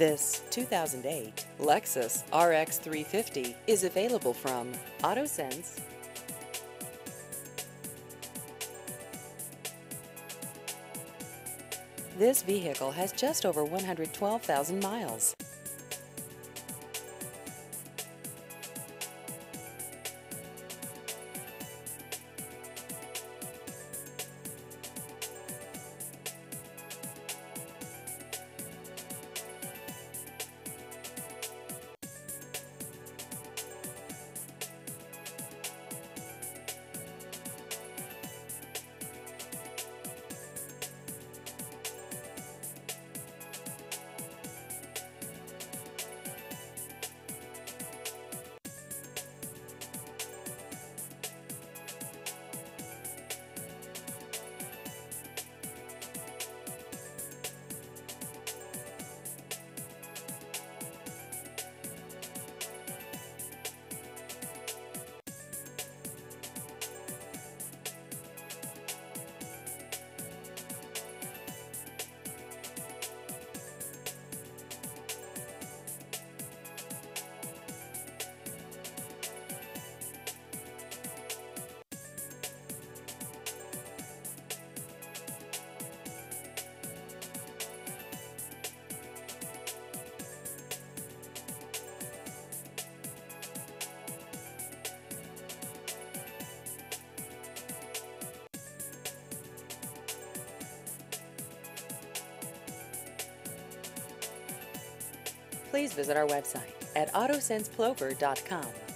This 2008 Lexus RX 350 is available from AutoSense. This vehicle has just over 112,000 miles. Please visit our website at AutoSensePlover.com.